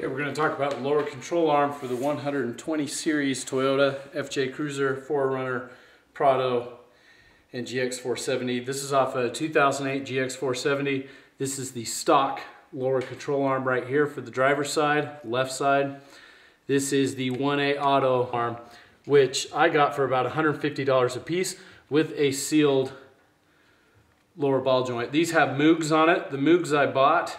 Okay, we're going to talk about the lower control arm for the 120 series Toyota FJ Cruiser, 4Runner, Prado, and GX470. This is off a 2008 GX470. This is the stock lower control arm right here for the driver's side, left side. This is the 1A Auto arm, which I got for about $150 a piece with a sealed lower ball joint. These have Moogs on it. The Moogs I bought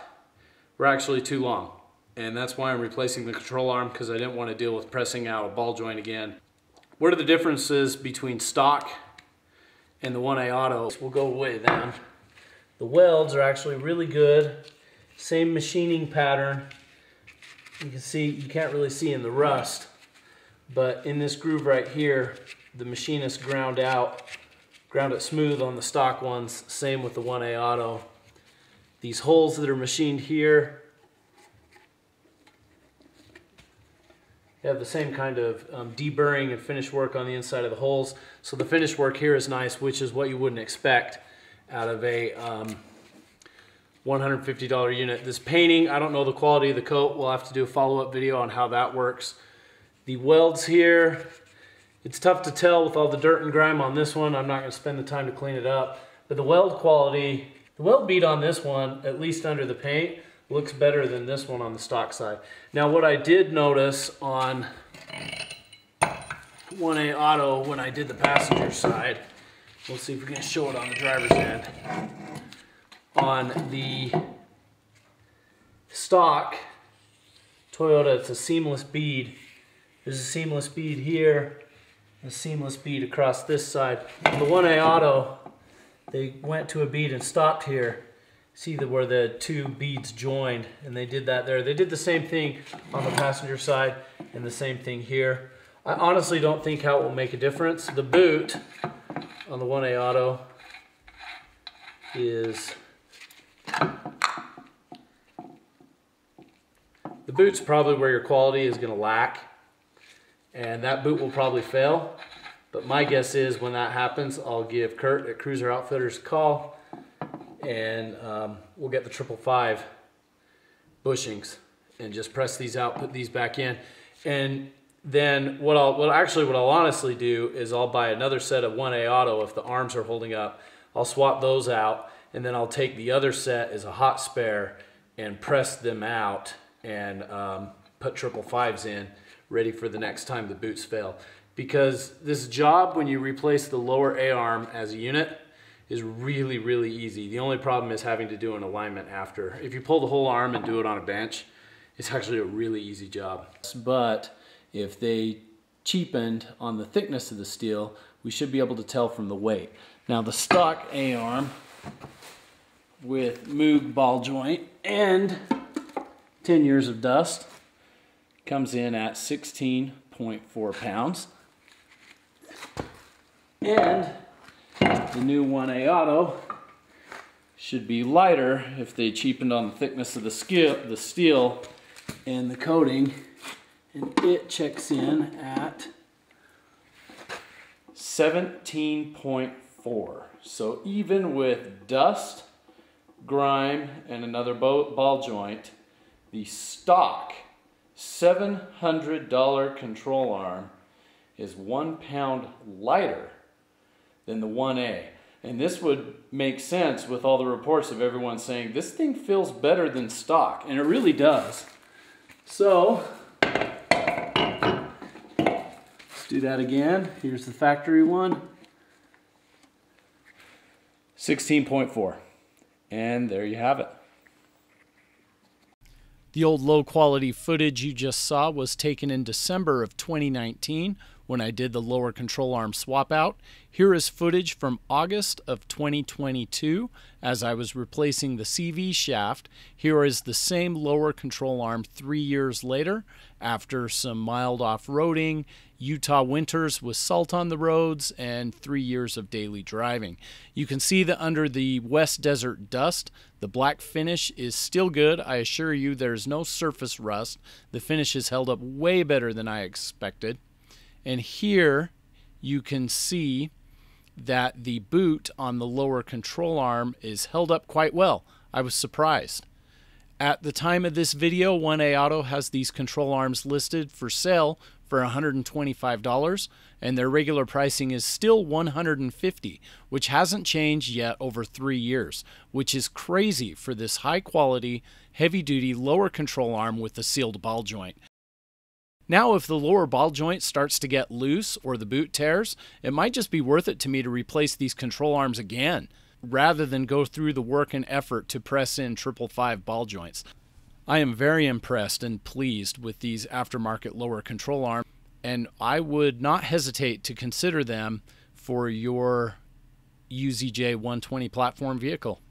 were actually too long and that's why I'm replacing the control arm because I didn't want to deal with pressing out a ball joint again. What are the differences between stock and the 1A Auto? We'll go away then. The welds are actually really good. Same machining pattern. You can see, you can't really see in the rust, but in this groove right here, the machinist ground out, ground it smooth on the stock ones. Same with the 1A Auto. These holes that are machined here They have the same kind of um, deburring and finish work on the inside of the holes. So the finish work here is nice, which is what you wouldn't expect out of a um, $150 unit. This painting, I don't know the quality of the coat. We'll have to do a follow-up video on how that works. The welds here, it's tough to tell with all the dirt and grime on this one. I'm not gonna spend the time to clean it up. But the weld quality, the weld bead on this one, at least under the paint, looks better than this one on the stock side. Now what I did notice on 1A Auto when I did the passenger side, we'll see if we can show it on the driver's end. On the stock Toyota, it's a seamless bead. There's a seamless bead here, a seamless bead across this side. On the 1A Auto, they went to a bead and stopped here see the, where the two beads joined and they did that there. They did the same thing on the passenger side and the same thing here. I honestly don't think how it will make a difference. The boot on the 1A Auto is the boot's probably where your quality is going to lack and that boot will probably fail. But my guess is when that happens, I'll give Kurt at Cruiser Outfitters a call and um, we'll get the triple five bushings and just press these out, put these back in. And then what I'll, well actually what I'll honestly do is I'll buy another set of 1A Auto if the arms are holding up. I'll swap those out and then I'll take the other set as a hot spare and press them out and um, put triple fives in ready for the next time the boots fail. Because this job when you replace the lower A arm as a unit, is really, really easy. The only problem is having to do an alignment after. If you pull the whole arm and do it on a bench, it's actually a really easy job. But if they cheapened on the thickness of the steel, we should be able to tell from the weight. Now the stock A-arm with Moog ball joint and 10 years of dust comes in at 16.4 pounds. And the new 1A Auto should be lighter if they cheapened on the thickness of the, skill, the steel and the coating. And it checks in at 17.4. So even with dust, grime, and another ball joint, the stock $700 control arm is one pound lighter than the 1A. And this would make sense with all the reports of everyone saying this thing feels better than stock, and it really does. So, let's do that again. Here's the factory one 16.4. And there you have it. The old low quality footage you just saw was taken in December of 2019 when I did the lower control arm swap out. Here is footage from August of 2022 as I was replacing the CV shaft. Here is the same lower control arm three years later after some mild off-roading, Utah winters with salt on the roads, and three years of daily driving. You can see that under the West Desert dust, the black finish is still good. I assure you there's no surface rust. The finish has held up way better than I expected. And here you can see that the boot on the lower control arm is held up quite well. I was surprised. At the time of this video, 1A Auto has these control arms listed for sale for $125 and their regular pricing is still 150, which hasn't changed yet over 3 years, which is crazy for this high quality, heavy duty lower control arm with a sealed ball joint. Now, if the lower ball joint starts to get loose or the boot tears, it might just be worth it to me to replace these control arms again rather than go through the work and effort to press in triple five ball joints. I am very impressed and pleased with these aftermarket lower control arms, and I would not hesitate to consider them for your UZJ 120 platform vehicle.